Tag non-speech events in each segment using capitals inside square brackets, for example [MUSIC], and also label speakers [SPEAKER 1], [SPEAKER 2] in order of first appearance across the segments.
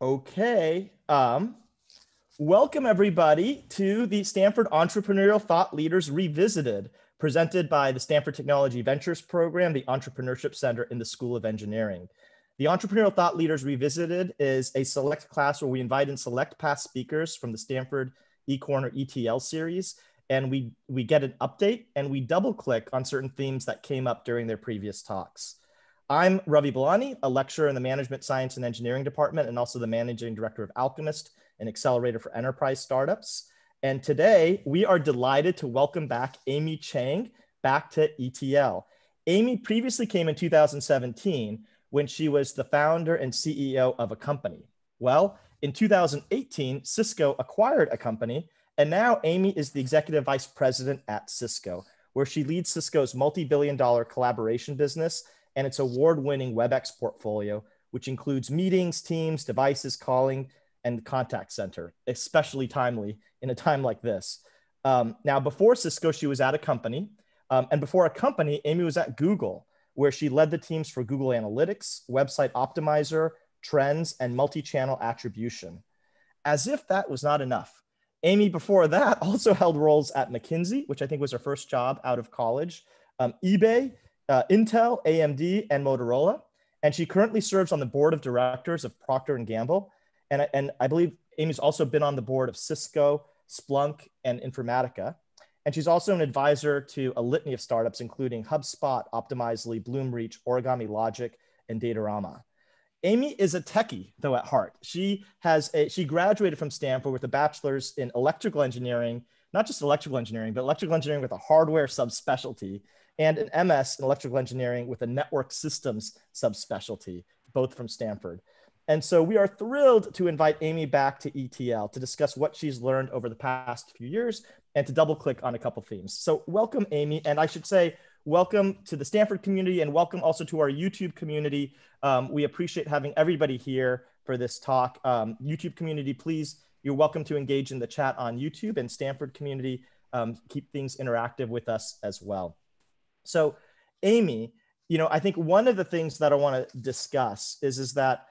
[SPEAKER 1] Okay. Um, welcome everybody to the Stanford Entrepreneurial Thought Leaders Revisited, presented by the Stanford Technology Ventures Program, the Entrepreneurship Center in the School of Engineering. The Entrepreneurial Thought Leaders Revisited is a select class where we invite in select past speakers from the Stanford eCorner ETL series, and we, we get an update and we double click on certain themes that came up during their previous talks. I'm Ravi Belani, a lecturer in the Management Science and Engineering Department and also the Managing Director of Alchemist, an accelerator for enterprise startups. And today we are delighted to welcome back Amy Chang back to ETL. Amy previously came in 2017 when she was the founder and CEO of Accompany. Well, in 2018, Cisco acquired Accompany, and now Amy is the executive vice president at Cisco, where she leads Cisco's multi billion dollar collaboration business and its award winning WebEx portfolio, which includes meetings, teams, devices, calling, and contact center, especially timely in a time like this. Um, now, before Cisco, she was at Accompany. Um, and before Accompany, Amy was at Google, where she led the teams for Google Analytics, Website Optimizer, Trends, and multi channel attribution. As if that was not enough, Amy, before that, [LAUGHS] also held roles at McKinsey, which I think was her first job out of college, um, eBay, uh, Intel, AMD, and Motorola. And she currently serves on the board of directors of Procter and Gamble. And, and I believe Amy's also been on the board of Cisco, Splunk, and Informatica. And she's also an advisor to a litany of startups, including HubSpot, Optimizely, Bloomreach, Origami Logic, and Datorama. Amy is a techie, though at heart. She has a, she graduated from Stanford with a bachelor's in electrical engineering, not just electrical engineering, but electrical engineering with a hardware subspecialty and an MS in electrical engineering with a network systems subspecialty, both from Stanford. And so we are thrilled to invite Amy back to ETL to discuss what she's learned over the past few years and to double click on a couple themes. So welcome, Amy. And I should say, welcome to the Stanford community and welcome also to our YouTube community. Um, we appreciate having everybody here for this talk. Um, YouTube community, please, you're welcome to engage in the chat on YouTube and Stanford community, um, keep things interactive with us as well. So, Amy, you know, I think one of the things that I want to discuss is is that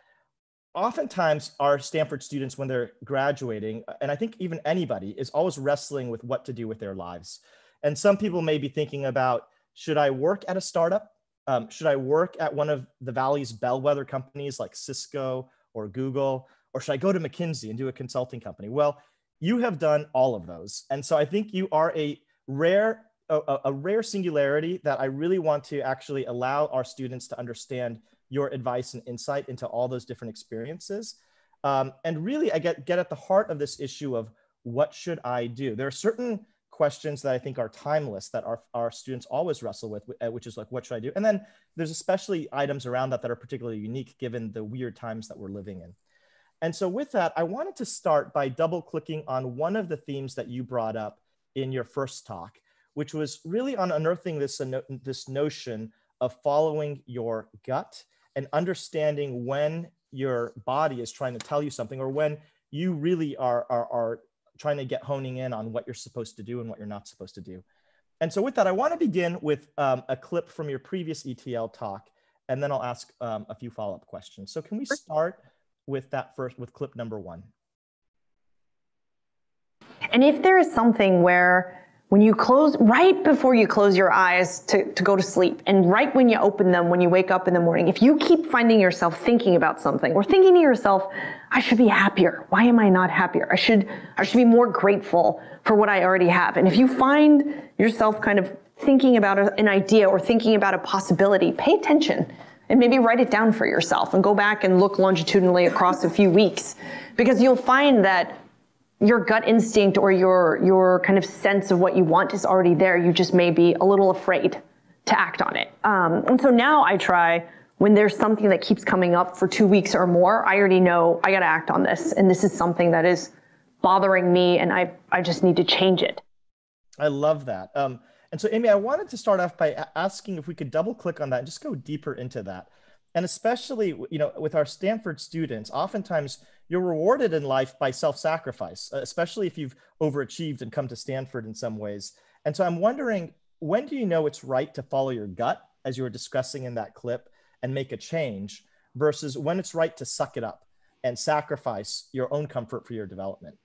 [SPEAKER 1] oftentimes our Stanford students, when they're graduating, and I think even anybody, is always wrestling with what to do with their lives. And some people may be thinking about should I work at a startup? Um, should I work at one of the Valley's bellwether companies like Cisco or Google? Or should I go to McKinsey and do a consulting company? Well, you have done all of those. And so I think you are a rare a, a, rare singularity that I really want to actually allow our students to understand your advice and insight into all those different experiences. Um, and really, I get, get at the heart of this issue of what should I do? There are certain questions that I think are timeless that our, our students always wrestle with, uh, which is like, what should I do? And then there's especially items around that that are particularly unique given the weird times that we're living in. And so with that, I wanted to start by double clicking on one of the themes that you brought up in your first talk, which was really on unearthing this, this notion of following your gut and understanding when your body is trying to tell you something or when you really are, are, are trying to get honing in on what you're supposed to do and what you're not supposed to do. And so with that, I want to begin with um, a clip from your previous ETL talk, and then I'll ask um, a few follow-up questions. So can we start with that first, with clip number one?
[SPEAKER 2] And if there is something where when you close, right before you close your eyes to, to go to sleep, and right when you open them when you wake up in the morning, if you keep finding yourself thinking about something or thinking to yourself, I should be happier. Why am I not happier? I should, I should be more grateful for what I already have. And if you find yourself kind of thinking about an idea or thinking about a possibility, pay attention and maybe write it down for yourself and go back and look longitudinally across a few weeks because you'll find that your gut instinct or your your kind of sense of what you want is already there. You just may be a little afraid to act on it. Um, and so now I try when there's something that keeps coming up for two weeks or more. I already know I got to act on this, and this is something that is bothering me, and I I just need to change it.
[SPEAKER 1] I love that. Um, and so, Amy, I wanted to start off by asking if we could double click on that and just go deeper into that. And especially, you know, with our Stanford students, oftentimes you're rewarded in life by self-sacrifice, uh, especially if you've overachieved and come to Stanford in some ways. And so I'm wondering, when do you know it's right to follow your gut, as you were discussing in that clip, and make a change, versus when it's right to suck it up? and sacrifice your own comfort for your development?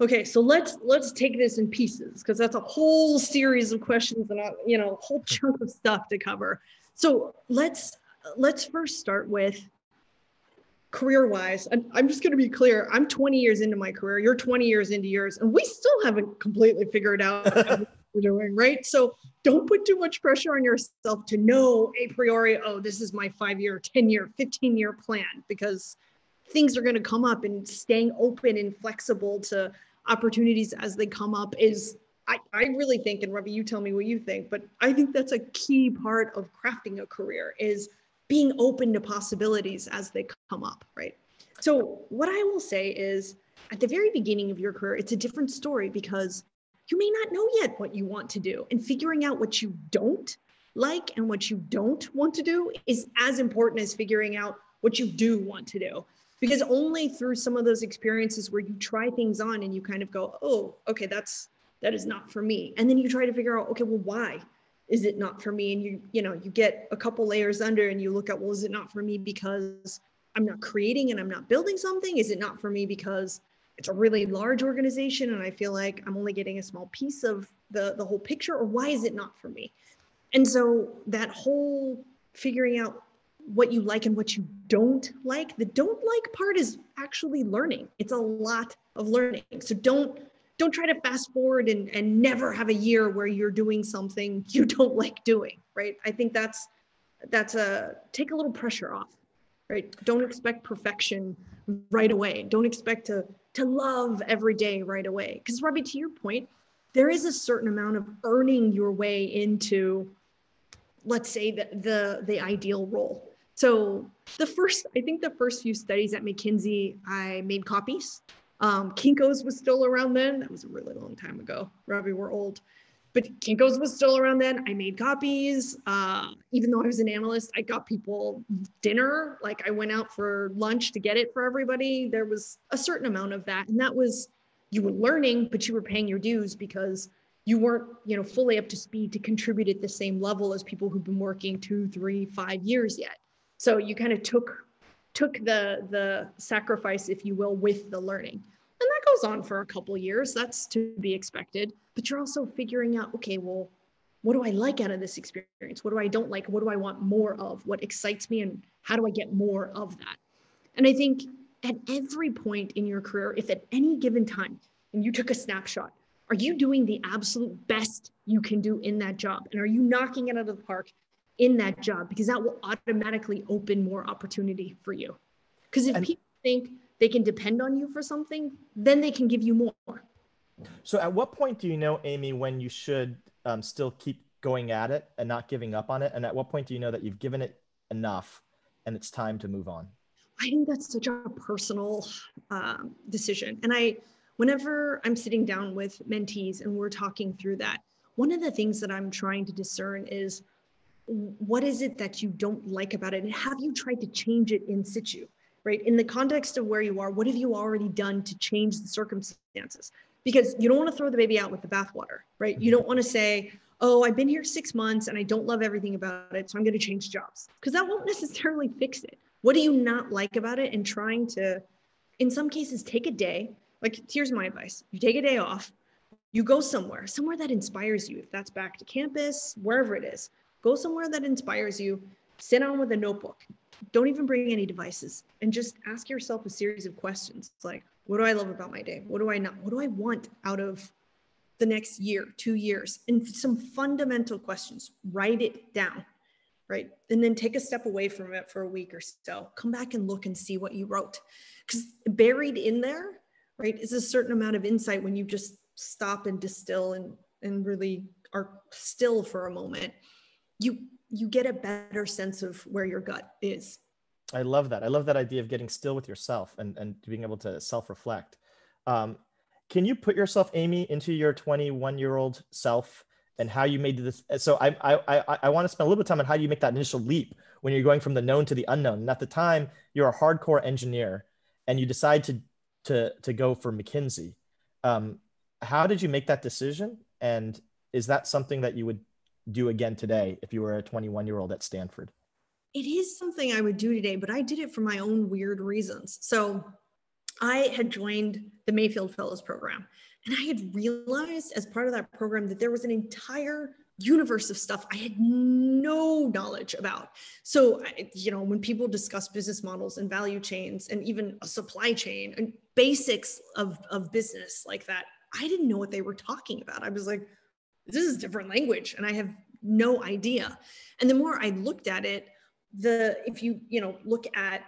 [SPEAKER 3] Okay, so let's let's take this in pieces because that's a whole series of questions and a you know a whole chunk of stuff to cover. So let's let's first start with career wise. And I'm just going to be clear. I'm 20 years into my career. You're 20 years into yours, and we still haven't completely figured out [LAUGHS] what we're doing, right? So don't put too much pressure on yourself to know a priori. Oh, this is my five year, 10 year, 15 year plan because things are going to come up and staying open and flexible to opportunities as they come up is I, I really think and Ravi you tell me what you think but i think that's a key part of crafting a career is being open to possibilities as they come up right? So what i will say is at the very beginning of your career it's a different story because you may not know yet what you want to do and figuring out what you don't like and what you don't want to do is as important as figuring out what you do want to do. Because only through some of those experiences where you try things on and you kind of go oh okay that's that is not for me. And then you try to figure out okay well why is it not for me and you you know you get a couple layers under and you look at well is it not for me because i'm not creating and i'm not building something is it not for me because it's a really large organization and i feel like i'm only getting a small piece of the the whole picture or why is it not for me and so that whole figuring out what you like and what you don't like. The don't like part is actually learning. It's a lot of learning. So don't don't try to fast forward and, and never have a year where you're doing something [LAUGHS] you don't like doing, right? I think that's that's a take a little pressure off, right? Don't expect perfection right away. Don't expect to to love every day right away. Because Ravi, to your point, there is a certain amount of earning your way into, let's say, the the, the ideal role so the first, I think the first few studies at McKinsey, I made copies. Um, Kinko's was still around then. That was a really long time ago. Ravi, we're old. But Kinko's was still around then. I made copies. Uh, even though I was an analyst, I got people dinner. Like I went out for lunch to get it for everybody. There was a certain amount of that. And that was, you were learning, but you were paying your dues because you weren't you know fully up to speed to contribute at the same level as people who've been working two three five years yet so you kind of took took the the sacrifice, if you will, with the learning. And that goes on for a couple years. That's to be expected. But you're also figuring out, okay, well, what do I like out of this experience? What do I don't like? What do I want more of? What excites me? And how do I get more of that? And I think at every point in your career, if at any given time, and you took a snapshot, are you doing the absolute best you can do in that job? And are you knocking it out of the park in that job because that will automatically open more opportunity for you. Because if and, people think they can depend on you for something, then they can give you more.
[SPEAKER 1] So, at what point do you know, Amy, when you should um, still keep going at it and not giving up on it? And at what point do you know that you've given it enough and it's time to move on?
[SPEAKER 3] I think that's such a personal um, decision. And I, whenever I'm sitting down with mentees and we're talking through that, one of the things that I'm trying to discern is what is it that you don't like about it? And have you tried to change it in situ right? In the context of where you are what have you already done to change the circumstances? Because you don't want to throw the baby out with the bathwater right? You mm-hmm. don't want to say oh i've been here six months and i don't love everything about it so i'm going to change jobs. Because that won't necessarily fix it. What do you not like about it and trying to in some cases take a day? Like here's my advice. You take a day off you go somewhere somewhere that inspires you if that's back to campus wherever it is Go somewhere that inspires you, sit down with a notebook. Don't even bring any devices and just ask yourself a series of questions like, what do I love about my day? What do I not? What do I want out of the next year, two years? And some fundamental questions. Write it down, right? And then take a step away from it for a week or so. Come back and look and see what you wrote. Because buried in there, right, is a certain amount of insight when you just stop and distill and, and really are still for a moment you you get a better sense of where your gut is.
[SPEAKER 1] I love that. I love that idea of getting still with yourself and and being able to self-reflect. Um, can you put yourself amy into your 21 year old self and how you made this so i i i, I want to spend a little bit of time on how you make that initial leap when you're going from the known to the unknown. And at the time you're a hardcore engineer and you decide to to to go for mckinsey. Um, how did you make that decision? And is that something that you would do again today if you were a 21 year old at Stanford?
[SPEAKER 3] it is something I would do today, but I did it for my own weird reasons. So I had joined the Mayfield Fellows program, and I had realized as part of that program that there was an entire universe of stuff I had no knowledge about. So, you know, when people discuss business models and value chains and even a supply chain and basics of, of business like that, I didn't know what they were talking about. I was like, this is a different language and I have no idea. And the more I looked at it, the if you, you know, look at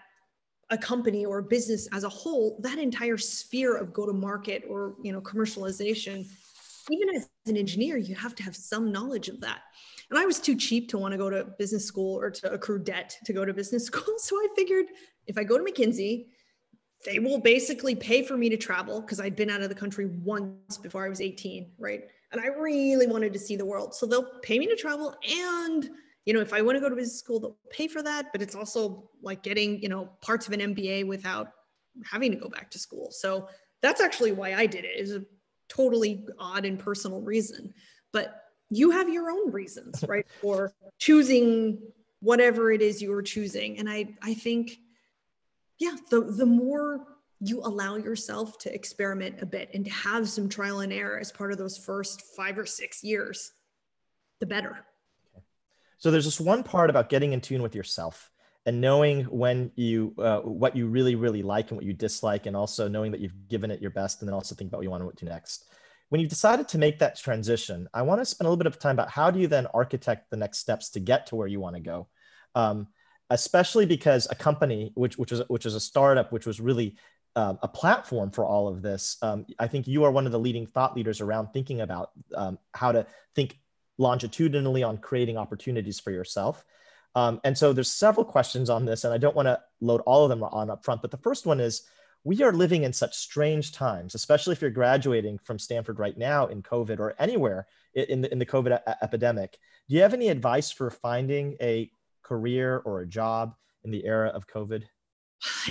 [SPEAKER 3] a company or a business as a whole, that entire sphere of go to market or, you know, commercialization even as an engineer, you have to have some knowledge of that. And I was too cheap to want to go to business school or to accrue debt to go to business [LAUGHS] school. So I figured if I go to McKinsey, they will basically pay for me to travel because I'd been out of the country once before I was 18, right? And I really wanted to see the world. So they'll pay me to travel and you know, if I want to go to business school, they'll pay for that, but it's also like getting, you know, parts of an MBA without having to go back to school. So that's actually why I did it. it. Is a totally odd and personal reason. But you have your own reasons, right? [LAUGHS] for choosing whatever it is you are choosing. And I, I think, yeah, the, the more you allow yourself to experiment a bit and to have some trial and error as part of those first five or six years, the better.
[SPEAKER 1] So there's this one part about getting in tune with yourself and knowing when you uh, what you really really like and what you dislike and also knowing that you've given it your best and then also think about what you want to do next when you've decided to make that transition i want to spend a little bit of time about how do you then architect the next steps to get to where you want to go um, especially because Accompany which which was which was a startup which was really um, a platform for all of this um, i think you are one of the leading thought leaders around thinking about um, how to think longitudinally on creating opportunities for yourself um, and so there's several questions on this, and I don't want to load all of them on up front. But the first one is, we are living in such strange times, especially if you're graduating from Stanford right now in COVID or anywhere in the, in the COVID epidemic. Do you have any advice for finding a career or a job in the era of COVID?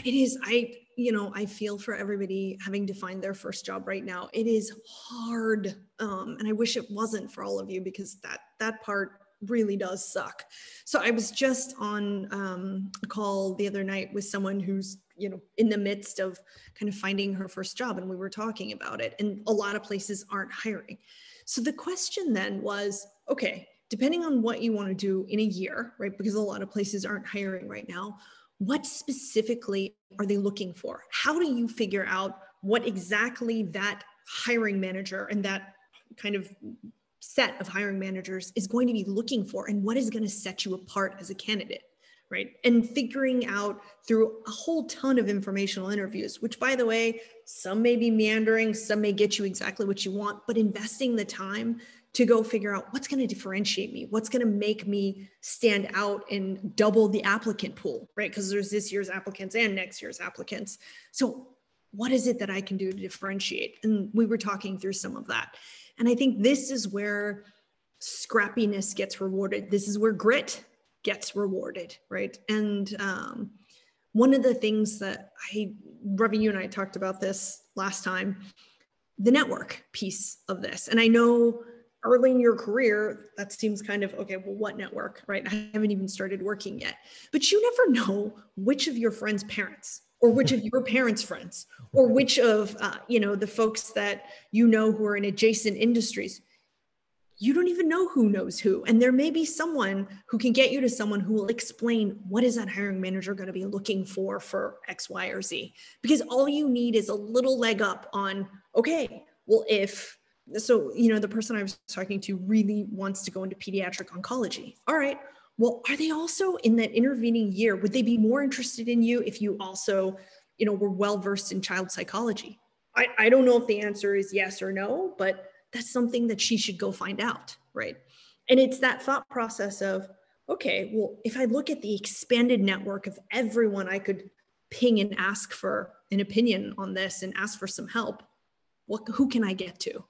[SPEAKER 3] It is, I, you know, I feel for everybody having to find their first job right now. It is hard. Um, and I wish it wasn't for all of you because that, that part really does suck. So I was just on um, a call the other night with someone who's you know in the midst of kind of finding her first job, and we were talking about it. And a lot of places aren't hiring. So the question then was, okay, depending on what you want to do in a year, right? Because a lot of places aren't hiring right now. What specifically are they looking for? How do you figure out what exactly that hiring manager and that kind of set of hiring managers is going to be looking for and what is going to set you apart as a candidate right and figuring out through a whole ton of informational interviews which by the way some may be meandering some may get you exactly what you want but investing the time to go figure out what's going to differentiate me what's going to make me stand out and double the applicant pool right because there's this year's applicants and next year's applicants so what is it that i can do to differentiate and we were talking through some of that and I think this is where scrappiness gets rewarded. This is where grit gets rewarded, right? And um, one of the things that I, Ravi, you and I talked about this last time, the network piece of this. And I know early in your career, that seems kind of okay, well, what network, right? I haven't even started working yet. But you never know which of your friends' parents or which of your parents' friends, or which of uh, you know the folks that you know who are in adjacent industries. You don't even know who knows who, and there may be someone who can get you to someone who will explain what is that hiring manager going to be looking for for X, Y, or Z. Because all you need is a little leg up on okay, well if so you know the person I was talking to really wants to go into pediatric oncology. All right, well are they also in that intervening year would they be more interested in you if you also you know were well versed in child psychology? I, I don't know if the answer is yes or no but that's something that she should go find out. Right. And it's that thought process of okay well if i look at the expanded network of everyone i could ping and ask for an opinion on this and ask for some help what who can i get to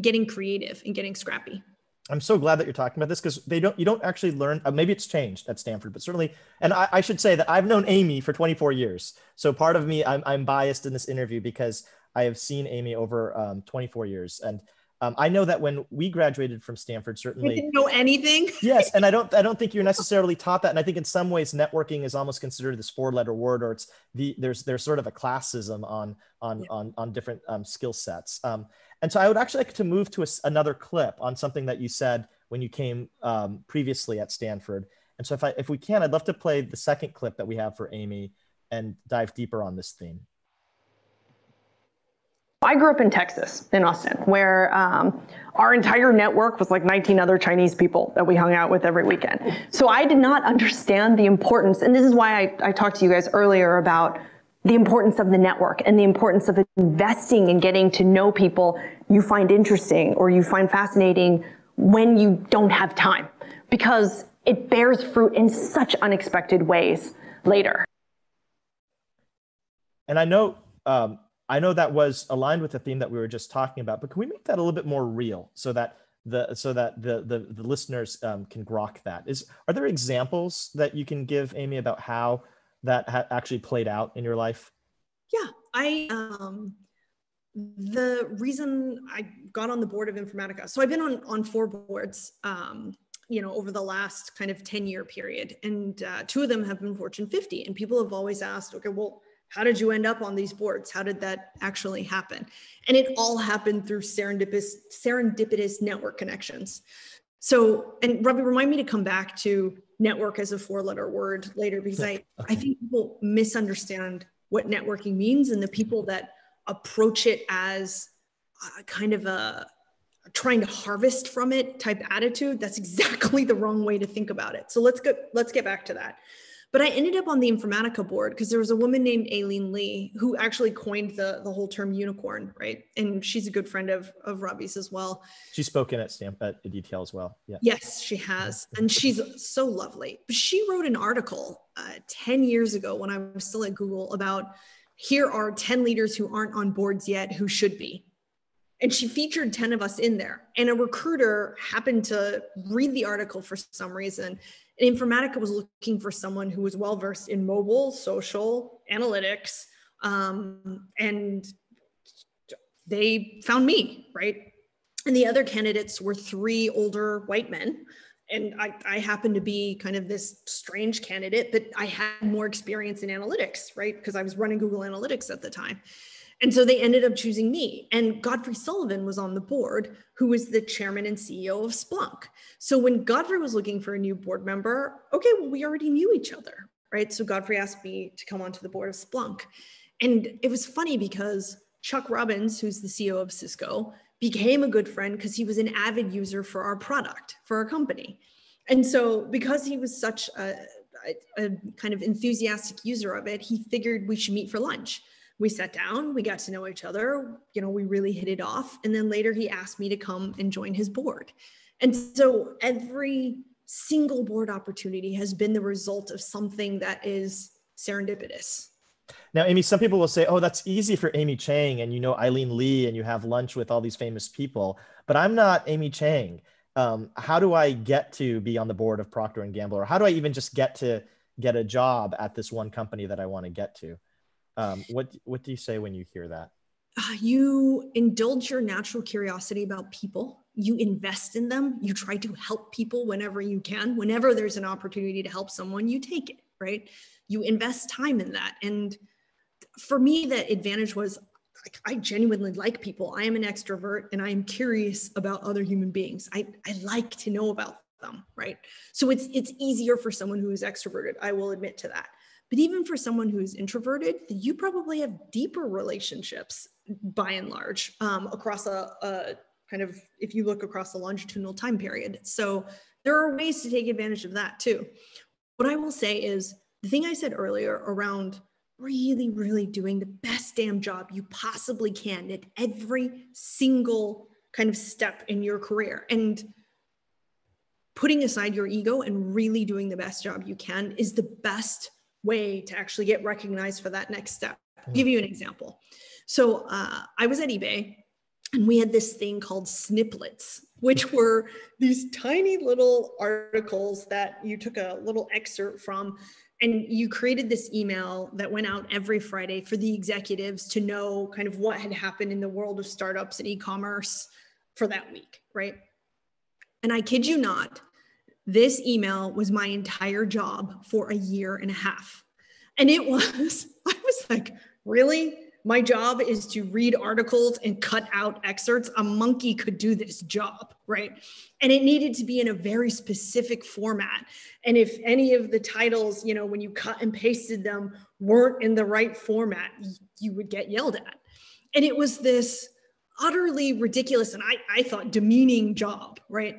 [SPEAKER 3] getting creative and getting scrappy.
[SPEAKER 1] I'm so glad that you're talking about this because they don't you don't actually learn uh, maybe it's changed at Stanford but certainly and I, I, should say that I've known Amy for 24 years. So part of me I'm, I'm biased in this interview because I have seen Amy over um, 24 years. And um, I know that when we graduated from Stanford,
[SPEAKER 3] You
[SPEAKER 1] certainly
[SPEAKER 3] didn't know anything. [LAUGHS]
[SPEAKER 1] yes and i don't i don't think you're necessarily taught that. And i think in some ways networking is almost considered this four letter word or it's the there's there's sort of a classism on on
[SPEAKER 3] Yeah.
[SPEAKER 1] on on different um, skill sets. Um, and so i would actually like to move to a another clip on something that you said when you came um, previously at stanford and so if i if we can i'd love to play the second clip that we have for amy and dive deeper on this theme
[SPEAKER 2] I grew up in Texas, in Austin, where um, our entire network was like 19 other Chinese people that we hung out with every weekend. So I did not understand the importance, and this is why I, I talked to you guys earlier about the importance of the network and the importance of investing in getting to know people you find interesting or you find fascinating when you don't have time, because it bears fruit in such unexpected ways later.
[SPEAKER 1] and i know um, i know that was aligned with the theme that we were just talking about but can we make that a little bit more real so that the so that the the, the listeners um, can grok that is are there examples that you can give amy about how that ha- actually played out in your life?
[SPEAKER 3] Yeah, I um the reason I got on the board of Informatica. So I've been on on four boards um you know over the last kind of 10 year period and uh, two of them have been Fortune 50 and people have always asked okay well how did you end up on these boards? How did that actually happen? And it all happened through serendipitous serendipitous network connections. So and Ravi remind me to come back to network as a four letter word later because I I think people misunderstand what networking means and the people that approach it as a kind of a trying to harvest from it type attitude that's [LAUGHS] exactly the wrong way to think about it. So let's go let's get back to that but i ended up on the informatica board because there was a woman named aileen lee who actually coined the the whole term unicorn right and she's a good friend of of Ravi's as well
[SPEAKER 1] she's spoken at stamp at detail as well yeah
[SPEAKER 3] Yes, she has. And she's so lovely. But she wrote an article uh, 10 years ago when I was still at Google about here are 10 leaders who aren't on boards yet who should be. And she featured 10 of us in there. And a recruiter happened to read the article for some reason. And Informatica was looking for someone who was well versed in mobile, social, analytics. Um, and they found me, right? and the other candidates were three older white men and I, I happened to be kind of this strange candidate but i had more experience in analytics right because i was running google analytics at the time and so they ended up choosing me. And godfrey sullivan was on the board who was the chairman and ceo of splunk. So when godfrey was looking for a new board member okay well we already knew each other right? So godfrey asked me to come onto the board of splunk. And it was funny because chuck robbins who's the ceo of cisco became a good friend because he was an avid user for our product for our company. And so because he was such a, a, a, kind of enthusiastic user of it he figured we should meet for lunch we sat down we got to know each other you know we really hit it off. And then later he asked me to come and join his board. And so every single board opportunity has been the result of something that is serendipitous.
[SPEAKER 1] Now amy some people will say oh that's easy for amy chang and you know aileen lee and you have lunch with all these famous people. But i'm not amy chang. Um, how do i get to be on the board of procter and gamble? Or how do i even just get to get a job at this one company that i want to get to um, what what do you say when you hear that?
[SPEAKER 3] Uh, you indulge your natural curiosity about people. You invest in them. You try to help people whenever you can. Whenever there's an opportunity to help someone you take it right? You invest time in that. And for me that advantage was i genuinely like people. I am an extrovert and i am curious about other human beings. I, I like to know about them right? So it's it's easier for someone who is extroverted i will admit to that but even for someone who's introverted you probably have deeper relationships by and large um, across a, a kind of if you look across a longitudinal time period. So there are ways to take advantage of that too. What i will say is the thing i said earlier around really really doing the best damn job you possibly can at every single kind of step in your career and putting aside your ego and really doing the best job you can is the best way to actually get recognized for that next step. I'll give you an example. So uh, i was at ebay and we had this thing called snippets which were these tiny little articles that you took a little excerpt from and you created this email that went out every friday for the executives to know kind of what had happened in the world of startups and e-commerce for that week, right? And I kid you not, this email was my entire job for a year and a half. And it was, [LAUGHS] I was like, really? My job is to read articles and cut out excerpts. A monkey could do this job, right? And it needed to be in a very specific format. And if any of the titles, you know, when you cut and pasted them weren't in the right format, you would get yelled at. And it was this utterly ridiculous and I, I thought demeaning job, right?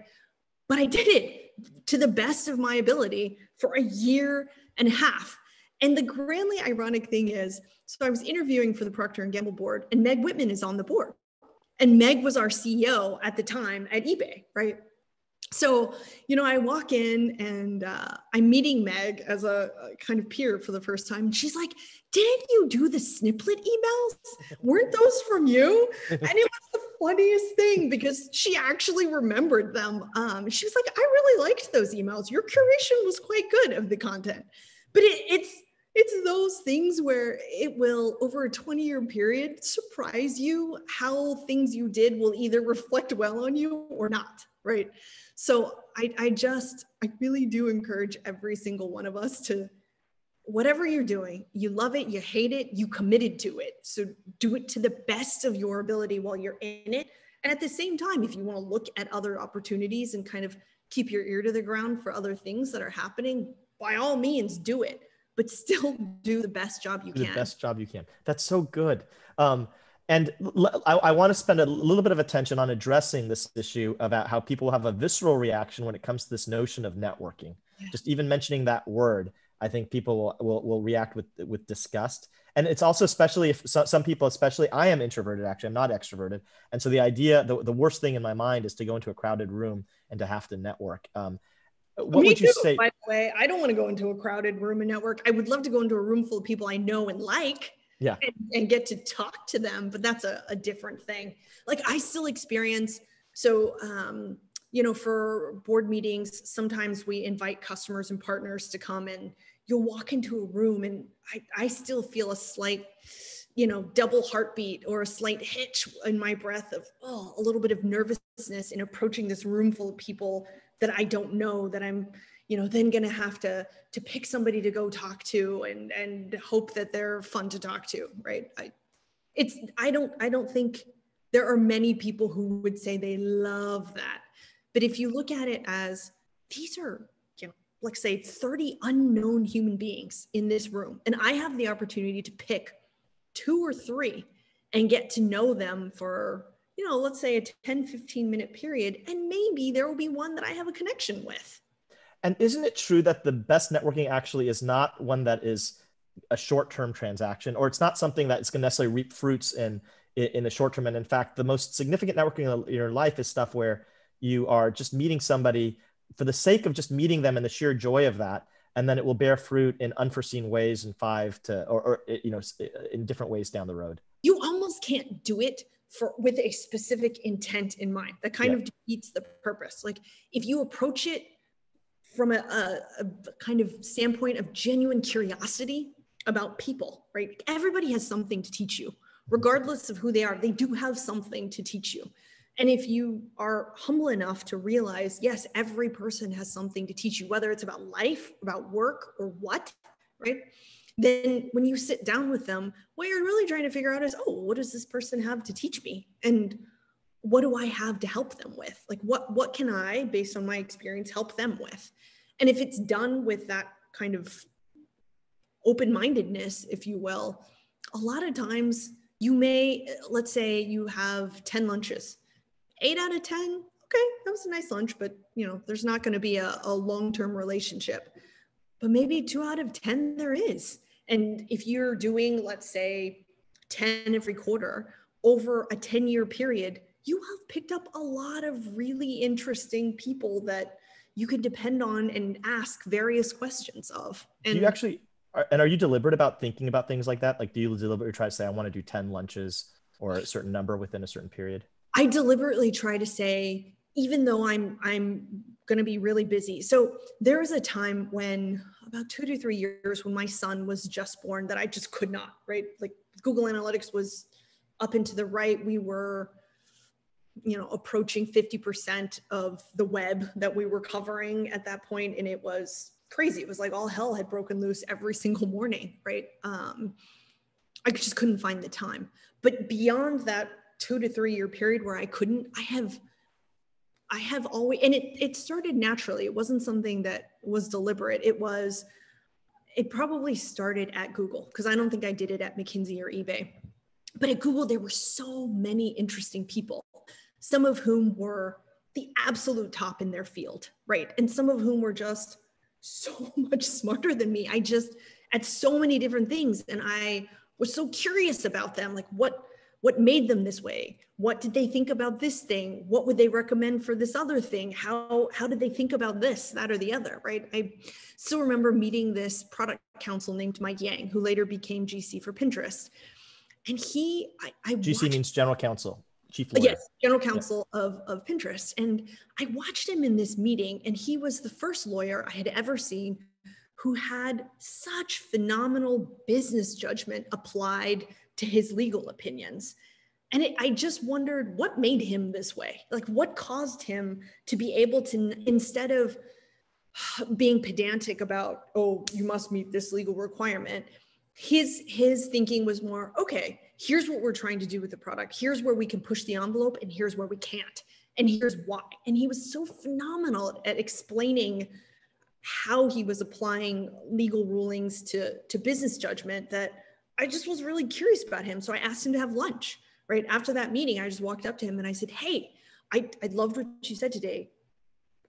[SPEAKER 3] But I did it to the best of my ability for a year and a half. And the grandly ironic thing is, so I was interviewing for the Procter and Gamble board, and Meg Whitman is on the board. And Meg was our CEO at the time at eBay, right? So, you know, I walk in and uh, I'm meeting Meg as a, a, kind of peer for the first time. And she's like, Didn't you do the sniplet emails? Weren't those from you? And it was the funniest thing because she actually remembered them. Um, she was like, I really liked those emails. Your curation was quite good of the content. But it, it's, it's those things where it will over a 20 year period surprise you how things you did will either reflect well on you or not right so I, I just i really do encourage every single one of us to whatever you're doing you love it you hate it you committed to it so do it to the best of your ability while you're in it and at the same time if you want to look at other opportunities and kind of keep your ear to the ground for other things that are happening by all means do it but still [LAUGHS] do the best job you
[SPEAKER 1] do
[SPEAKER 3] can.
[SPEAKER 1] The best job you can. That's so good. Um, and I, I want to spend a little bit of attention on addressing this issue about how people have a visceral reaction when it comes to this notion of networking. Yeah. Just even mentioning that word, I think people will, will, will react with with disgust. And it's also especially if so, some people, especially I am introverted. Actually, I'm not extroverted. And so the idea, the, the worst thing in my mind is to go into a crowded room and to have to network. Um,
[SPEAKER 3] what Me would you too, say? By the way, I don't want to go into a crowded room and network. I would love to go into a room full of people I know and like.
[SPEAKER 1] Yeah.
[SPEAKER 3] And, and get to talk to them, but that's a, a different thing. Like I still experience so um, you know, for board meetings, sometimes we invite customers and partners to come and you'll walk into a room and I, I still feel a slight, you know, double heartbeat or a slight hitch in my breath of, oh, a little bit of nervousness in approaching this room full of people that I don't know that I'm you know then going to have to to pick somebody to go talk to and and hope that they're fun to talk to right? I it's I don't I don't think there are many people who would say they love that. But if you look at it as these are you say 30 unknown human beings in this room and I have the opportunity to pick two or three and get to know them for you know, let's say a 10, 15 minute period, and maybe there will be one that I have a connection with.
[SPEAKER 1] And isn't it true that the best networking actually is not one that is a short term transaction, or it's not something that is going to necessarily reap fruits in, in the short term? And in fact, the most significant networking in your life is stuff where you are just meeting somebody for the sake of just meeting them and the sheer joy of that and then it will bear fruit in unforeseen ways in five to or, or you know in different ways down the road.
[SPEAKER 3] You almost can't do it for with a specific intent in mind that kind yeah. of defeats the purpose. Like if you approach it from a, a, a, kind of standpoint of genuine curiosity about people right? Everybody has something to teach you. Mm-hmm. Regardless of who they are they do have something to teach you and if you are humble enough to realize yes every person has something to teach you whether it's about life about work or what right then when you sit down with them, what you're really trying to figure out is, oh, what does this person have to teach me? And what do I have to help them with? Like what what can I, based on my experience, help them with? And if it's done with that kind of open-mindedness, if you will, a lot of times you may, let's say you have 10 lunches, eight out of 10, okay, that was a nice lunch, but you know, there's not going to be a, a long-term relationship. But maybe two out of 10 there is. And if you're doing, let's say, 10 every quarter over a 10 year period, you have picked up a lot of really interesting people that you can depend on and ask various questions of.
[SPEAKER 1] And do you actually, and are you deliberate about thinking about things like that? Like, do you deliberately try to say, I want to do 10 lunches or a certain number within a certain period?
[SPEAKER 3] I deliberately try to say, even though I'm I'm going to be really busy. So there was a time when about two to three years when my son was just born that I just could not, right? Like Google Analytics was up and to the right. We were you know, approaching 50% of the web that we were covering at that point, and it was crazy. It was like all hell had broken loose every single morning, right? Um, I just couldn't find the time. But beyond that two to three year period where I couldn't, I have I have always and it it started naturally. It wasn't something that was deliberate. It was it probably started at Google because I don't think I did it at McKinsey or eBay. But at Google, there were so many interesting people, some of whom were the absolute top in their field, right? And some of whom were just so [LAUGHS] much smarter than me. I just at so many different things. And I was so curious about them. Like what what made them this way? What did they think about this thing? What would they recommend for this other thing? How how did they think about this, that, or the other? Right. I still remember meeting this product counsel named Mike Yang, who later became GC for Pinterest. And he, I, I
[SPEAKER 1] GC watched, means general counsel, chief lawyer.
[SPEAKER 3] Yes, general counsel yeah. of, of Pinterest. And I watched him in this meeting, and he was the first lawyer I had ever seen who had such phenomenal business judgment applied to his legal opinions. And it, I just wondered what made him this way? Like, what caused him to be able to, instead of [SIGHS] being pedantic about, oh, you must meet this legal requirement, his his thinking was more okay here's what we're trying to do with the product here's where we can push the envelope and here's where we can't and here's why and he was so phenomenal at explaining how he was applying legal rulings to to business judgment that I just was really curious about him. So I asked him to have lunch. Right after that meeting, I just walked up to him and I said, "Hey, I I loved what you said today.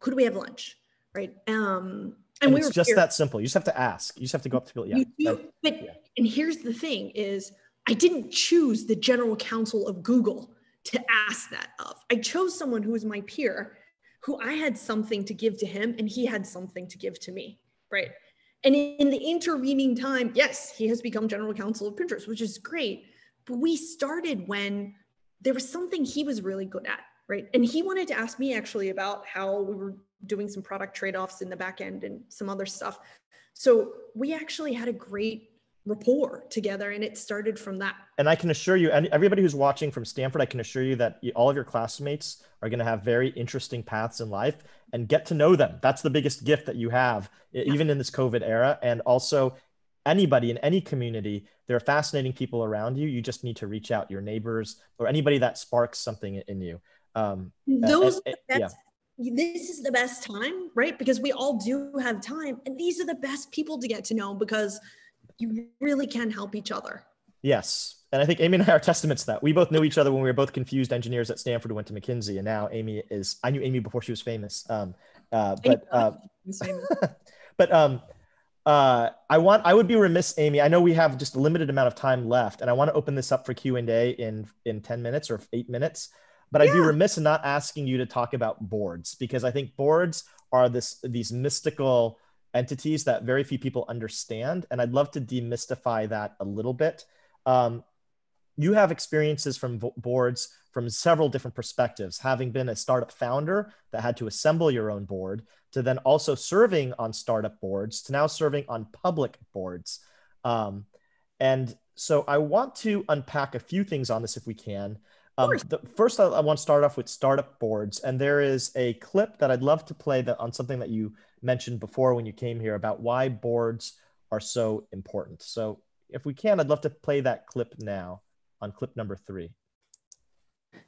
[SPEAKER 3] Could we have lunch?" Right. Um,
[SPEAKER 1] and, and we it's just here. that simple. You just have to ask. You just have to go up to people. Yeah.
[SPEAKER 3] Do, but yeah. and here's the thing: is I didn't choose the general counsel of Google to ask that of. I chose someone who was my peer, who I had something to give to him, and he had something to give to me. Right. And in the intervening time, yes, he has become general counsel of Pinterest, which is great. But we started when there was something he was really good at, right? And he wanted to ask me actually about how we were doing some product trade offs in the back end and some other stuff. So we actually had a great rapport together and it started from that.
[SPEAKER 1] And i can assure you and everybody who's watching from stanford i can assure you that all of your classmates are going to have very interesting paths in life and get to know them. That's the biggest gift that you have even in this covid era and also anybody in any community there are fascinating people around you. You just need to reach out your neighbors or anybody that sparks something in you. Um,
[SPEAKER 3] those and, and, yeah. this is the best time, right? Because we all do have time. And these are the best people to get to know because you really can help each other.
[SPEAKER 1] Yes. And I think Amy and I are testaments to that. We both knew each other when we were both confused engineers at Stanford who went to McKinsey. And now Amy is, I knew Amy before she was famous. Um, uh, but, uh, [LAUGHS] but, um, uh, I want, I would be remiss, Amy. I know we have just a limited amount of time left and I want to open this up for Q and A in, in 10 minutes or eight minutes, but I'd be remiss in not asking you to talk about boards because I think boards are this, these mystical, entities that very few people understand. And I'd love to demystify that a little bit. Um, you have experiences from boards from several different perspectives, having been a startup founder that had to assemble your own board, to then also serving on startup boards, to now serving on public boards. Um, and so I want to unpack a few things on this if we can. Um, the, first, I, I, want to start off with startup boards, and there is a clip that I'd love to play that on something that you mentioned before when you came here about why boards are so important. So, if we can, I'd love to play that clip now on clip number three.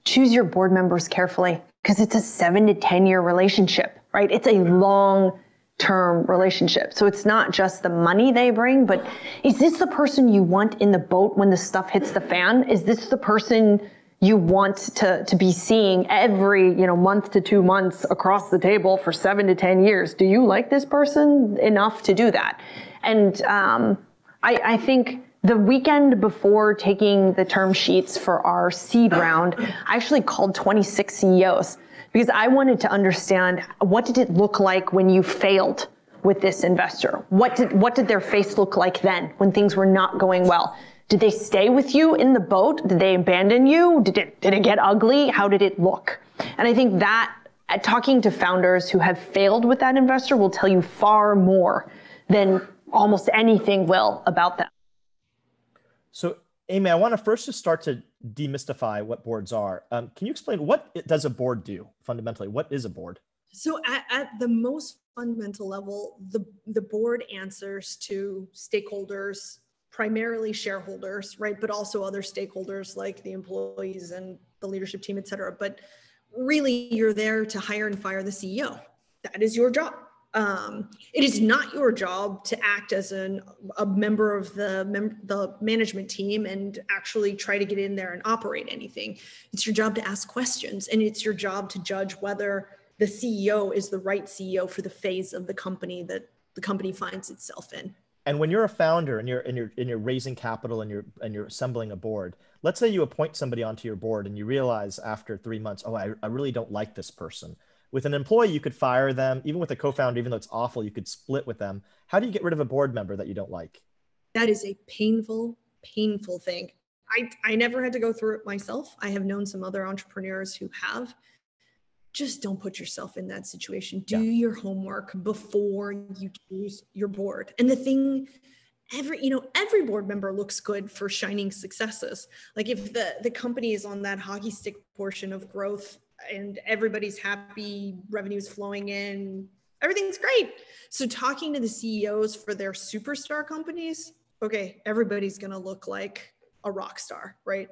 [SPEAKER 2] Choose your board members carefully because it's a seven to 10 year relationship, right? It's a long term relationship. So it's not just the money they bring, but is this the person you want in the boat when the stuff hits the fan? Is this the person you want to, to be seeing every you know month to two months across the table for seven to ten years. Do you like this person enough to do that? And um, I, I think the weekend before taking the term sheets for our seed round i actually called 26 ceos because i wanted to understand what did it look like when you failed with this investor? What did what did their face look like then when things were not going well did they stay with you in the boat? Did they abandon you? Did it, did it get ugly? How did it look? And I think that uh, talking to founders who have failed with that investor will tell you far more than almost anything will about them.
[SPEAKER 1] So, Amy, I want to first just start to demystify what boards are, um, can you explain what does a board do fundamentally? What is a board?
[SPEAKER 3] So at, at the most fundamental level, the, the board answers to stakeholders, primarily shareholders, right? But also other stakeholders like the employees and the leadership team, et cetera. But really, you're there to hire and fire the CEO. That is your job. Um, it is not your job to act as an, a member of the, mem- the management team and actually try to get in there and operate anything. It's your job to ask questions and it's your job to judge whether the CEO is the right CEO for the phase of the company that the company finds itself in.
[SPEAKER 1] And when you're a founder and you're and you're and you're raising capital and you're and you're assembling a board, let's say you appoint somebody onto your board and you realize after three months, oh, I, I really don't like this person. With an employee, you could fire them. Even with a co-founder, even though it's awful, you could split with them. How do you get rid of a board member that you don't like?
[SPEAKER 3] That is a painful, painful thing. I, I never had to go through it myself. I have known some other entrepreneurs who have just don't put yourself in that situation. Do yeah. your homework before you choose your board. And the thing every you know every board member looks good for shining successes like if the the company is on that hockey stick portion of growth and everybody's happy revenues flowing in everything's great so talking to the ceos for their superstar companies okay everybody's going to look like a rock star right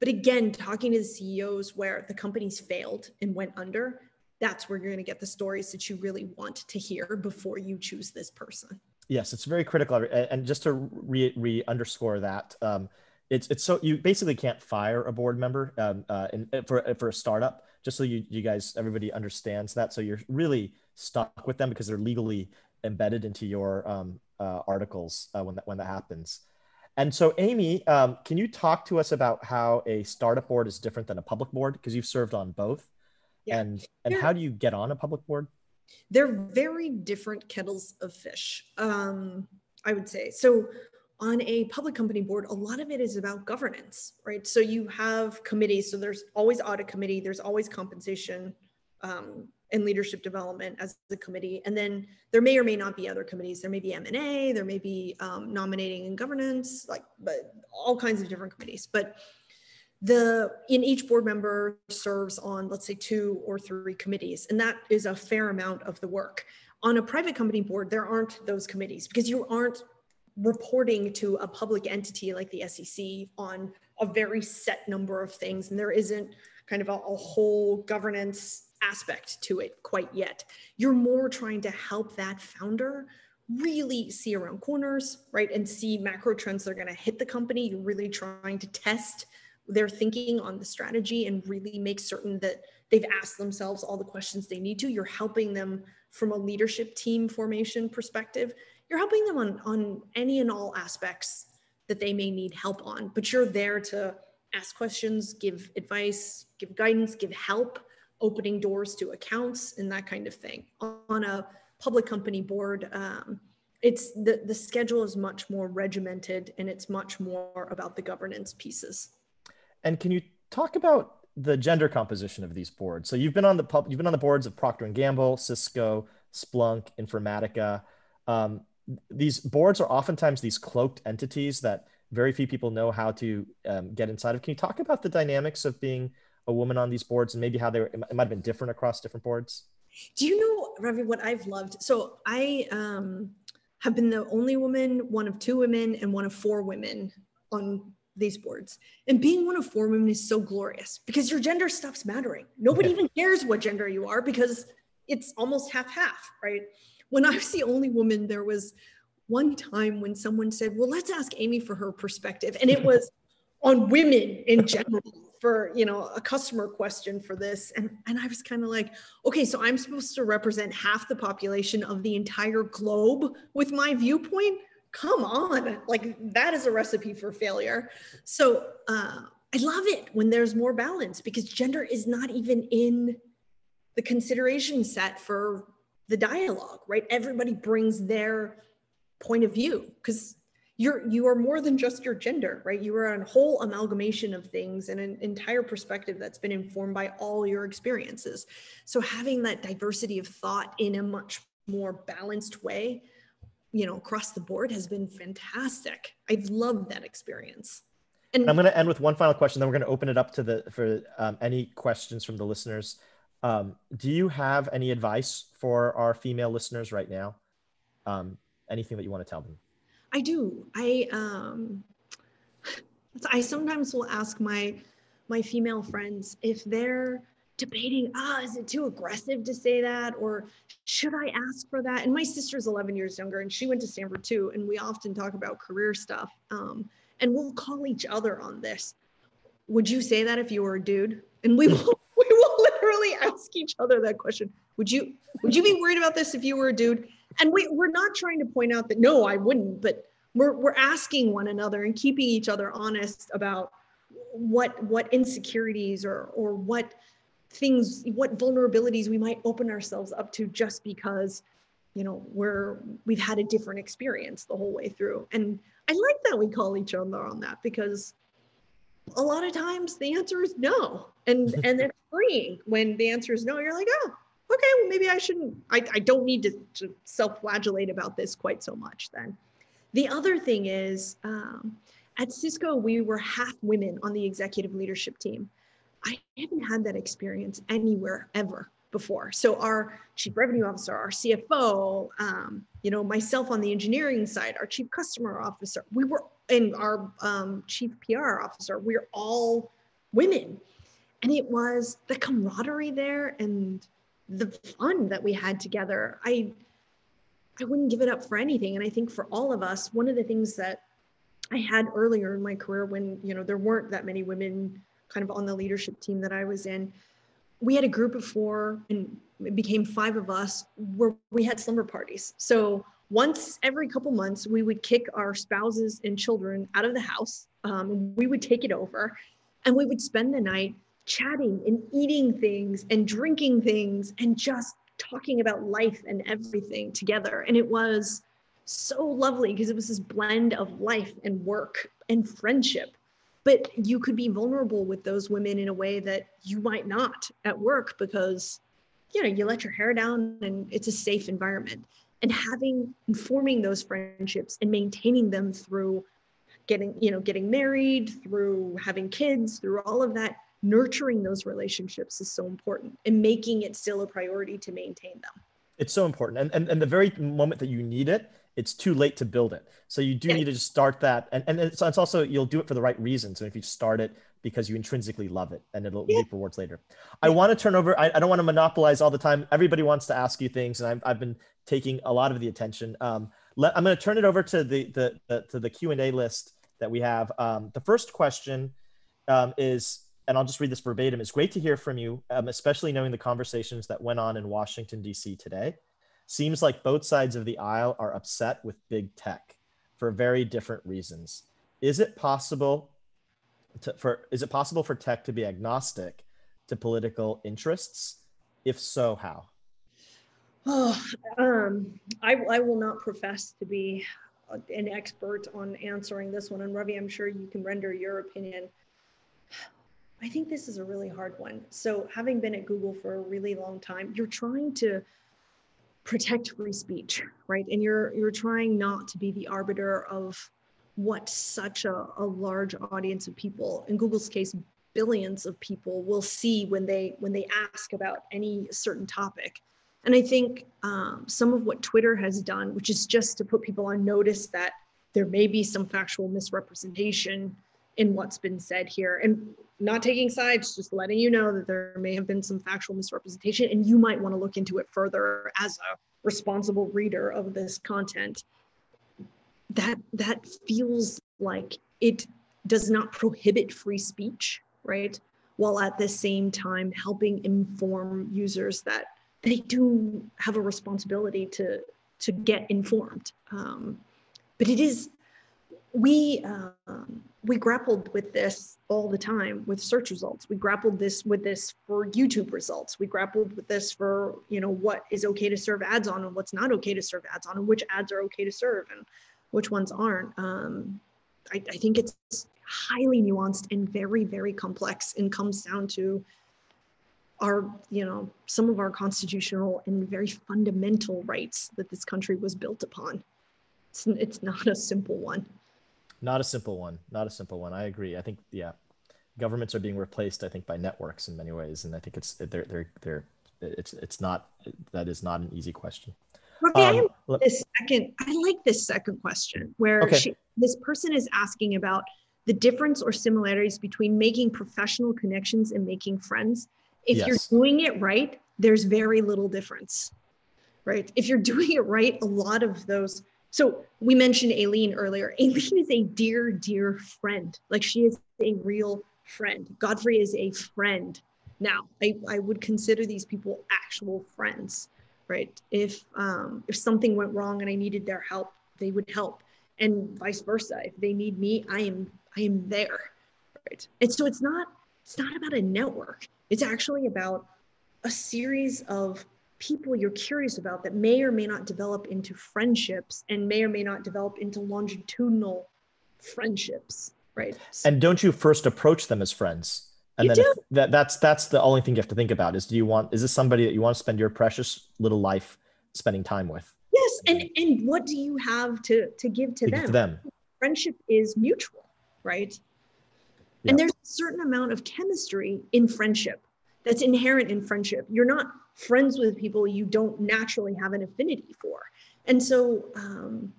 [SPEAKER 3] but again, talking to the CEOs where the companies failed and went under, that's where you're going to get the stories that you really want to hear before you choose this person.
[SPEAKER 1] Yes, it's very critical. And just to re, re underscore that, um, it's it's so you basically can't fire a board member um, uh, in, uh, for for a startup. Just so you you guys everybody understands that. So you're really stuck with them because they're legally embedded into your um, uh, articles uh, when that when that happens. And so, Amy, um, can you talk to us about how a startup board is different than a public board? Because you've served on both. Yeah. And, and how do you get on a public board?
[SPEAKER 3] They're very different kettles of fish, um, I would say. So, on a public company board, a lot of it is about governance, right? So, you have committees. So, there's always audit committee, there's always compensation um, and leadership development as the committee. And then there may or may not be other committees. There may be M&A, there may be um, nominating and governance, like but all kinds of different committees. But the in each board member serves on let's say two or three committees and that is a fair amount of the work on a private company board there aren't those committees because you aren't reporting to a public entity like the sec on a very set number of things and there isn't kind of a, a whole governance aspect to it quite yet. You're more trying to help that founder really see around corners, right? And see macro trends that are going to hit the company. You're really trying to test their thinking on the strategy and really make certain that they've asked themselves all the questions they need to. You're helping them from a leadership team formation perspective. You're helping them on, on any and all aspects that they may need help on, but you're there to ask questions, give advice, give guidance, give help, opening doors to accounts and that kind of thing. On a public company board, um, it's the, the schedule is much more regimented and it's much more about the governance pieces.
[SPEAKER 1] And can you talk about the gender composition of these boards? So you've been on the pub, you've been on the boards of Procter and Gamble, Cisco, Splunk, Informatica. Um, these boards are oftentimes these cloaked entities that very few people know how to um, get inside of. Can you talk about the dynamics of being a woman on these boards and maybe how they were, it might have been different across different boards?
[SPEAKER 3] Do you know, Ravi, what I've loved? So I um, have been the only woman, one of two women, and one of four women on these boards. And being one of four women is so glorious because your gender stops mattering. Nobody even cares what gender you are because it's almost half half, right? When I was the only woman, there was one time when someone said, Well, let's ask Amy for her perspective. And it was on women in general for you know a customer question for this and and i was kind of like okay so i'm supposed to represent half the population of the entire globe with my viewpoint? Come on like that is a recipe for failure. So uh, i love it when there's more balance because gender is not even in the consideration set for the dialogue right? Everybody brings their point of view because you're you are more than just your gender right you are a whole amalgamation of things and an entire perspective that's been informed by all your experiences so having that diversity of thought in a much more balanced way you know across the board has been fantastic i've loved that experience
[SPEAKER 1] And I'm going to end with one final question. Then we're going to open it up to the for um, any questions from the listeners. Um, do you have any advice for our female listeners right now? Um, anything that you want to tell them?
[SPEAKER 3] I do. I um, [SIGHS] I sometimes will ask my my female friends if they're debating, ah, is it too aggressive to say that? Or should I ask for that? And my sister's 11 years younger and she went to Stanford too. And we often talk about career stuff. Um, and we'll call each other on this. Would you say that if you were a dude? And we will, [LAUGHS] we will literally ask each other that question. Would you, would you be worried about this if you were a dude? And we, we're not trying to point out that, no, I wouldn't, but we're, we're asking one another and keeping each other honest about what, what insecurities or, or what, things what vulnerabilities we might open ourselves up to just because you know we're we've had a different experience the whole way through. And i like that we call each other on that because a lot of times the answer is no. And and it's [LAUGHS] freeing when the answer is no. You're like oh okay well maybe i shouldn't i, I don't need to, to self-flagellate about this quite so much then the other thing is um, at cisco we were half women on the executive leadership team I haven't had that experience anywhere ever before. So our chief revenue officer, our CFO, um, you know, myself on the engineering side, our chief customer officer, we were, and our um, chief PR officer, we are all women. And it was the camaraderie there and the fun that we had together. I, I wouldn't give it up for anything. And I think for all of us, one of the things that I had earlier in my career when, you know, there weren't that many women kind of on the leadership team that I was in, we had a group of four and it became five of us where we had slumber parties. So once every couple months, we would kick our spouses and children out of the house. Um, we would take it over and we would spend the night chatting and eating things and drinking things and just talking about life and everything together. And it was so lovely because it was this blend of life and work and friendship but you could be vulnerable with those women in a way that you might not at work because you know you let your hair down and it's a safe environment and having forming those friendships and maintaining them through getting you know getting married through having kids through all of that nurturing those relationships is so important and making it still a priority to maintain them
[SPEAKER 1] it's so important and, and and the very moment that you need it it's too late to build it. So you do yeah. need to just start that. And, and it's, it's, also, you'll do it for the right reasons. So if you start it because you intrinsically love it and it'll yeah. reap rewards later. Yeah. I want to turn over, I, I, don't want to monopolize all the time. Everybody wants to ask you things and I've, I've been taking a lot of the attention. Um, let, I'm going to turn it over to the, the, the to the Q&A list that we have. Um, the first question um, is, and I'll just read this verbatim. It's great to hear from you, um, especially knowing the conversations that went on in Washington, D.C. today. Seems like both sides of the aisle are upset with big tech for very different reasons. Is it possible to, for is it possible for tech to be agnostic to political interests? If so, how?
[SPEAKER 3] Oh, [SIGHS] um, I, I will not profess to be an expert on answering this one. And Ravi, I'm sure you can render your opinion. I think this is a really hard one. So, having been at Google for a really long time, you're trying to protect free speech, right? And you're you're trying not to be the arbiter of what such a, a large audience of people, in Google's case, billions of people will see when they when they ask about any certain topic. And I think um, some of what Twitter has done, which is just to put people on notice that there may be some factual misrepresentation in what's been said here. And not taking sides, just letting you know that there may have been some factual misrepresentation and you might want to look into it further as a responsible reader of this content. That that feels like it does not prohibit free speech, right? While at the same time helping inform users that they do have a responsibility to to get informed. Um, but it is we um, we grappled with this all the time with search results. We grappled this with this for YouTube results. We grappled with this for you know what is okay to serve ads on and what's not okay to serve ads on, and which ads are okay to serve and which ones aren't. Um, I, I think it's highly nuanced and very very complex, and comes down to our you know some of our constitutional and very fundamental rights that this country was built upon. It's, it's not a simple one.
[SPEAKER 1] Not a simple one. Not a simple one. I agree. I think yeah, governments are being replaced. I think by networks in many ways, and I think it's they're they're they're it's it's not that is not an easy question.
[SPEAKER 3] Okay, um, this second. I like this second question where okay. she, this person is asking about the difference or similarities between making professional connections and making friends. If yes. you're doing it right, there's very little difference, right? If you're doing it right, a lot of those. So we mentioned Aileen earlier. Aileen is a dear, dear friend. Like she is a real friend. Godfrey is a friend. Now, I, I would consider these people actual friends, right? If um, if something went wrong and I needed their help, they would help, and vice versa. If they need me, I am I am there, right? And so it's not it's not about a network. It's actually about a series of people you're curious about that may or may not develop into friendships and may or may not develop into longitudinal friendships right?
[SPEAKER 1] And don't you first approach them as friends? And you then if, that that's that's the only thing you have to think about is do you want is this somebody that you want to spend your precious little life spending time with?
[SPEAKER 3] Yes and and what do you have to to give to, to them? Give to them? friendship is mutual right? And there's a certain amount of chemistry in friendship that's inherent in friendship. You're not friends with people you don't naturally have an affinity for. And so, um,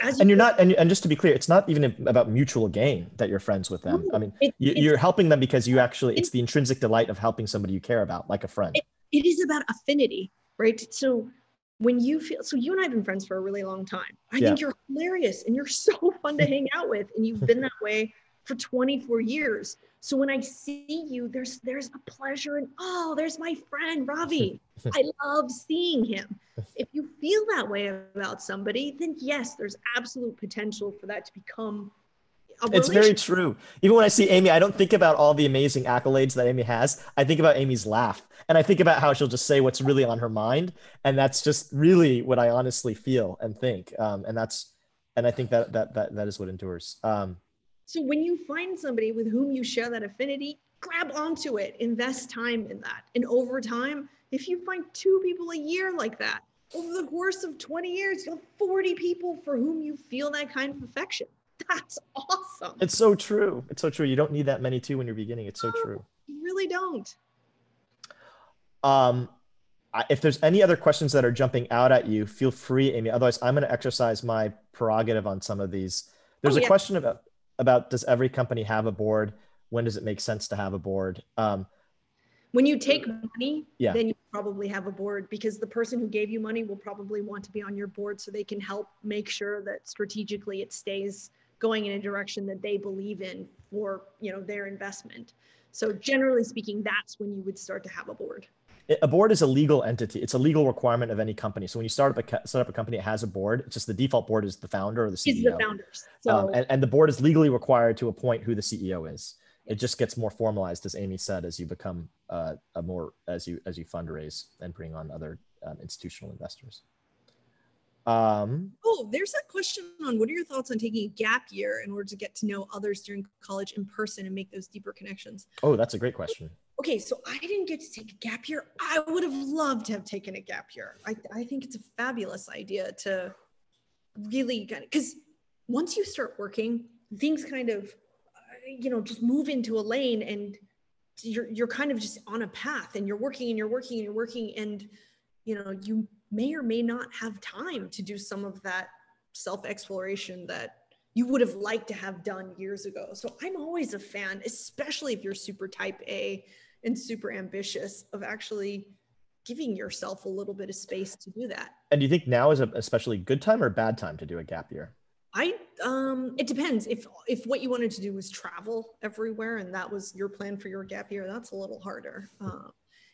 [SPEAKER 1] as and you are not, and, and just to be clear, it's not even about mutual gain that you're friends with them. I mean, it, you, are helping them because you actually, it's the intrinsic delight of helping somebody you care about, like a friend.
[SPEAKER 3] It, it is about affinity, right? So when you feel, so you and I have been friends for a really long time. I yeah. think you're hilarious and you're so [LAUGHS] fun to hang out with. And you've been that way for 24 years. So when I see you, there's there's a pleasure and oh, there's my friend Ravi. [LAUGHS] I love seeing him. If you feel that way about somebody, then yes, there's absolute potential for that to become
[SPEAKER 1] it's very true. Even when I see Amy, I don't think about all the amazing accolades that Amy has. I think about Amy's laugh and I think about how she'll just say what's really on her mind. And that's just really what I honestly feel and think. Um, and that's, and I think that, that, that, that is what endures. Um,
[SPEAKER 3] so when you find somebody with whom you share that affinity, grab onto it, invest time in that. And over time, if you find two people a year like that, over the course of 20 years, you'll have 40 people for whom you feel that kind of affection. [LAUGHS] That's awesome.
[SPEAKER 1] It's so true. It's so true. You don't need that many too when you're beginning. It's so no, true.
[SPEAKER 3] You really don't.
[SPEAKER 1] Um, if there's any other questions that are jumping out at you, feel free, Amy. Otherwise, I'm going to exercise my prerogative on some of these. There's oh, a yeah. question about about does every company have a board? When does it make sense to have a board? Um,
[SPEAKER 3] when you take money, yeah. then you probably have a board because the person who gave you money will probably want to be on your board so they can help make sure that strategically it stays going in a direction that they believe in for you know their investment. So generally speaking, that's when you would start to have a board
[SPEAKER 1] a board is a legal entity. It's a legal requirement of any company. So when you start up a set up a company, it has a board. It's just the default board is the founder or the CEO.
[SPEAKER 3] It's the founders. So um,
[SPEAKER 1] and, and the board is legally required to appoint who the CEO is. It just gets more formalized, as Amy said, as you become uh, a more as you as you fundraise and bring on other um, institutional investors.
[SPEAKER 3] Um, oh, there's a question on what are your thoughts on taking a gap year in order to get to know others during college in person and make those deeper connections?
[SPEAKER 1] Oh, that's a great question.
[SPEAKER 3] Okay, so I didn't get to take a gap year. I would have loved to have taken a gap year. I, I think it's a fabulous idea to really kind of because once you start working, things kind of, uh, you know, just move into a lane and you're you're kind of just on a path and you're working and you're working and you're working and you know you may or may not have time to do some of that self exploration that you would have liked to have done years ago. So I'm always a fan, especially if you're super type A and super ambitious, of actually giving yourself a little bit of space to do that.
[SPEAKER 1] And do you think now is a especially good time or bad time to do a gap year?
[SPEAKER 3] I um it depends. If if what you wanted to do was travel everywhere and that was your plan for your gap year, that's a little harder. Uh,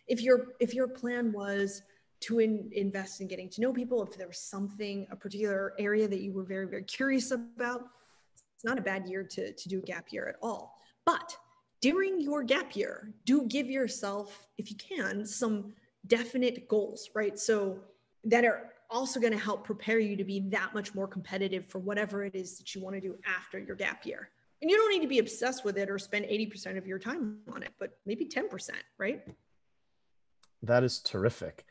[SPEAKER 3] if your if your plan was to in, invest in getting to know people. If there was something, a particular area that you were very, very curious about, it's not a bad year to, to do a gap year at all. But during your gap year, do give yourself, if you can, some definite goals, right? So that are also going to help prepare you to be that much more competitive for whatever it is that you want to do after your gap year. And you don't need to be obsessed with it or spend 80% of your time on it, but maybe 10%, right?
[SPEAKER 1] That is terrific.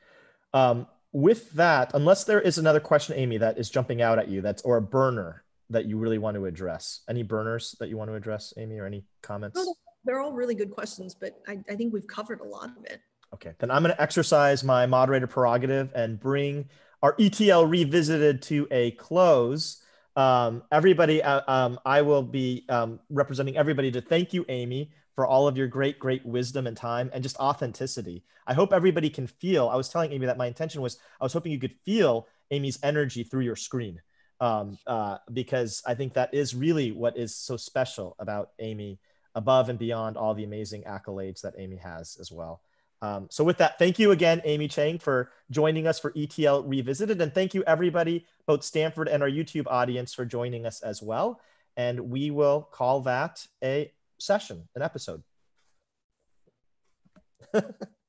[SPEAKER 1] Um, with that, unless there is another question, Amy, that is jumping out at you, that's or a burner that you really want to address? Any burners that you want to address, Amy, or any comments?
[SPEAKER 3] No, they're all really good questions, but I, I think we've covered a lot of it.
[SPEAKER 1] Okay, then I'm going to exercise my moderator prerogative and bring our ETL revisited to a close. Um, everybody, uh, um, I will be um, representing everybody to thank you, Amy, for all of your great, great wisdom and time and just authenticity. I hope everybody can feel. I was telling Amy that my intention was I was hoping you could feel Amy's energy through your screen um, uh, because I think that is really what is so special about Amy, above and beyond all the amazing accolades that Amy has as well. Um, so with that, thank you again, Amy Chang, for joining us for ETL Revisited. And thank you everybody, both Stanford and our YouTube audience for joining us as well. And we will call that a session, an episode. [LAUGHS]